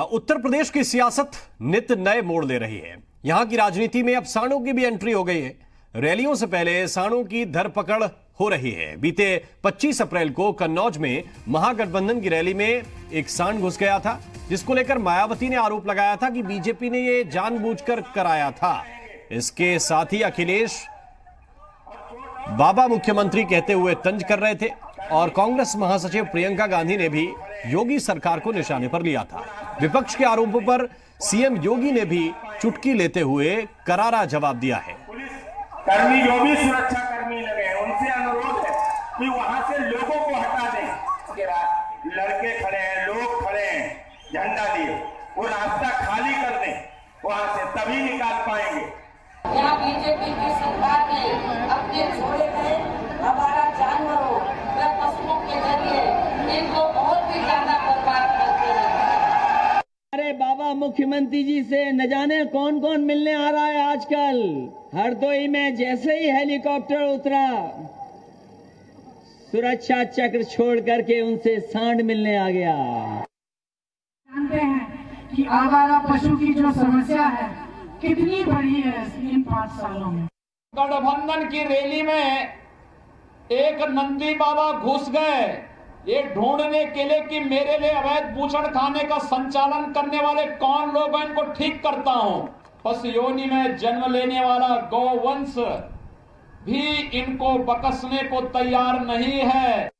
उत्तर प्रदेश की सियासत नित नए मोड़ ले रही है। यहाँ की राजनीति में अब सांडों की भी एंट्री हो गई है। रैलियों से पहले सांडों की धरपकड़ हो रही है। बीते 25 अप्रैल को कन्नौज में महागठबंधन की रैली में एक सांड घुस गया था, जिसको लेकर मायावती ने आरोप लगाया था कि बीजेपी ने यह जानबूझकर कराया था। इसके साथ ही अखिलेश बाबा मुख्यमंत्री कहते हुए तंज कर रहे थे और कांग्रेस महासचिव प्रियंका गांधी ने भी योगी सरकार को निशाने पर लिया था। विपक्ष के आरोपों पर सीएम योगी ने भी चुटकी लेते हुए करारा जवाब दिया है। कर्मी जो भी सुरक्षा कर्मी लगे उनसे अनुरोध है कि वहाँ से लोगों को हटा दें। लड़के खड़े हैं लोग खड़े हैं झंडा दिए। वो रास्ता खाली कर दें वहाँ से तभी निकाल पाएँगे। यहाँ बीजेपी की सरकार ने अपने छोड़े गए हमारा जानवरों व पशुओं के ज़रिए इनको और भी ज़्यादा बर्बाद करते हैं अरे बाबा मुख्यमंत्री जी से न जाने कौन कौन मिलने आ रहा है आजकल। हरदोई में जैसे ही हेलीकॉप्टर उतरा सुरक्षा चक्र छोड़ करके उनसे सांड मिलने आ गया। जानते हैं कि आवारा पशु की जो समस्या है कितनी बड़ी है इन पाँच सालों में। गठबंधन की रैली में एक नंदी बाबा घुस गए। ये ढूँढने के लिए कि मेरे लिए अवैध भूषण खाने का संचालन करने वाले कौन लोग हैं, इनको ठीक करता हूँ। बस योनि में जन्म लेने वाला गौवंश भी इनको बकसने को तैयार नहीं है।